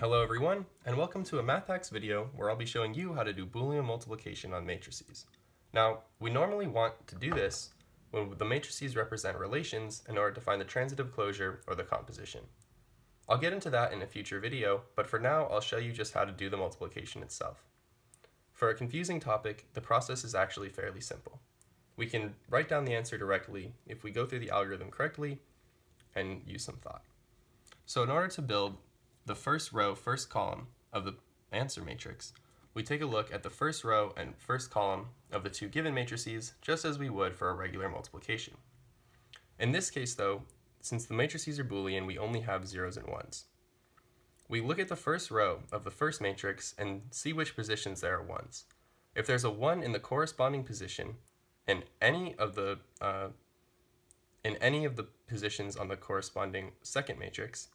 Hello everyone, and welcome to a Math Hacks video where I'll be showing you how to do Boolean multiplication on matrices. Now, we normally want to do this when the matrices represent relations in order to find the transitive closure or the composition. I'll get into that in a future video, but for now I'll show you just how to do the multiplication itself. For a confusing topic, the process is actually fairly simple. We can write down the answer directly if we go through the algorithm correctly and use some thought. So in order to build the first row, first column of the answer matrix, we take a look at the first row and first column of the two given matrices just as we would for a regular multiplication. In this case though, since the matrices are Boolean, we only have zeros and ones. We look at the first row of the first matrix and see which positions there are ones. If there's a 1 in the corresponding position in any of the uh, in any of the positions on the corresponding second matrix,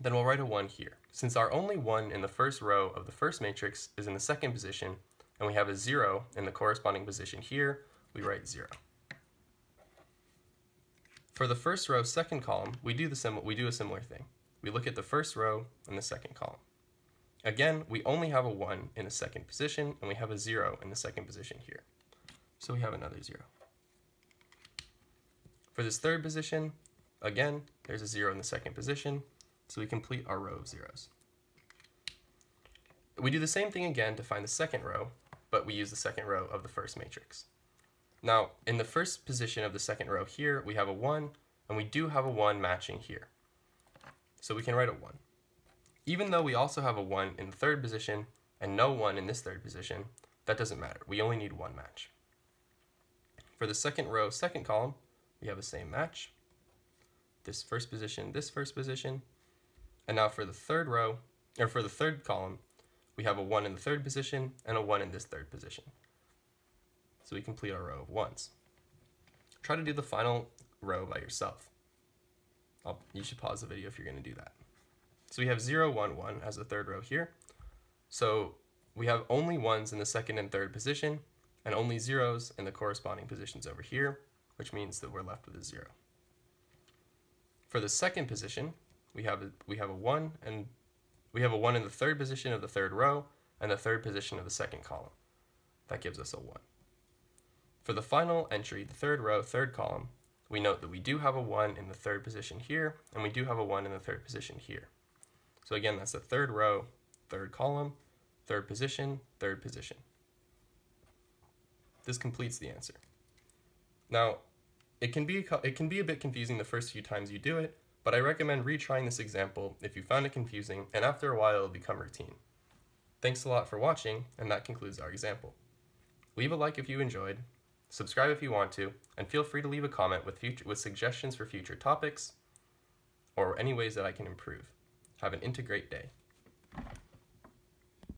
then we'll write a 1 here. Since our only 1 in the first row of the first matrix is in the second position, and we have a 0 in the corresponding position here, we write 0. For the first row, second column, we do, the we do a similar thing. We look at the first row and the second column. Again, we only have a 1 in the second position, and we have a 0 in the second position here. So we have another 0. For this third position, again, there's a 0 in the second position, so we complete our row of zeros. We do the same thing again to find the second row, but we use the second row of the first matrix. Now, in the first position of the second row here, we have a 1, and we do have a 1 matching here. So we can write a 1. Even though we also have a 1 in the third position, and no 1 in this third position, that doesn't matter. We only need one match. For the second row, second column, we have the same match. This first position, this first position, and now for the third row, or for the third column, we have a 1 in the third position and a 1 in this third position. So we complete our row of 1s. Try to do the final row by yourself. I'll, you should pause the video if you're going to do that. So we have 0, 1, 1 as the third row here. So we have only 1s in the second and third position, and only zeros in the corresponding positions over here, which means that we're left with a 0. For the second position, we have a, we have a 1 and we have a 1 in the third position of the third row and the third position of the second column. That gives us a 1. For the final entry, the third row, third column, we note that we do have a 1 in the third position here, and we do have a 1 in the third position here. So again, that's the third row, third column, third position, third position. This completes the answer. Now, it can be it can be a bit confusing the first few times you do it, but I recommend retrying this example if you found it confusing, and after a while it'll become routine. Thanks a lot for watching, and that concludes our example. Leave a like if you enjoyed, subscribe if you want to, and feel free to leave a comment with, future, with suggestions for future topics, or any ways that I can improve. Have an integreat day.